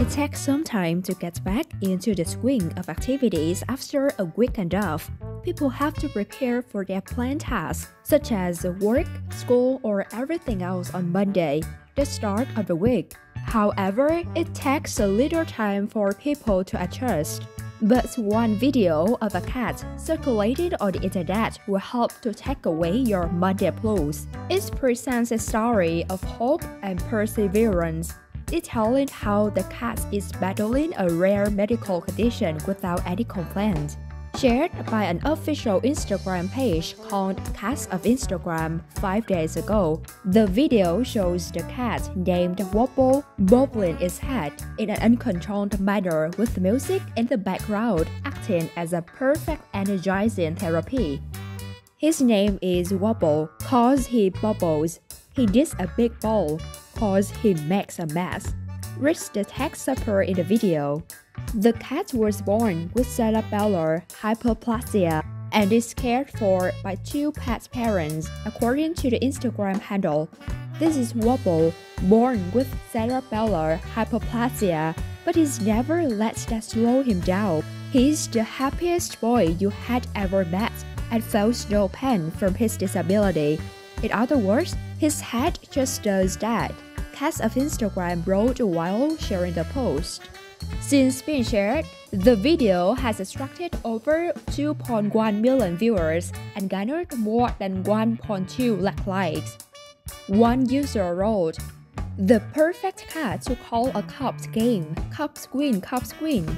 It takes some time to get back into the swing of activities after a weekend off. People have to prepare for their planned tasks, such as work, school, or everything else on Monday, the start of the week. However, it takes a little time for people to adjust. But one video of a cat circulated on the internet will help to take away your Monday blues. It presents a story of hope and perseverance, detailing how the cat is battling a rare medical condition without any complaint shared by an official Instagram page called Cats of Instagram five days ago. The video shows the cat named Wobble bobbling its head in an uncontrolled manner with music in the background acting as a perfect energizing therapy. His name is Wobble cause he bubbles. He digs a big bowl cause he makes a mess. Read the text supper in the video. The cat was born with cerebellar hypoplasia and is cared for by two pet parents, according to the Instagram handle. This is Wobble, born with cerebellar hypoplasia, but he's never let that slow him down. He's the happiest boy you had ever met and feels no pain from his disability. In other words, his head just does that. Cats of Instagram wrote while sharing the post. Since being shared, the video has attracted over 2.1 million viewers and garnered more than 1.2 lakh likes. One user wrote, The perfect cat to call a Cubs game. Cubs win, Cubs win.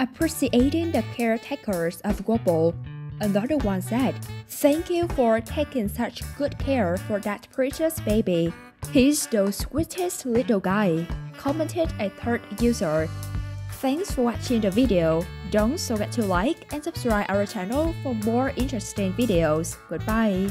Appreciating the caretakers of Wobble, another one said, Thank you for taking such good care for that precious baby. He's the sweetest little guy, commented a third user. Thanks for watching the video. Don't forget to like and subscribe our channel for more interesting videos. Goodbye.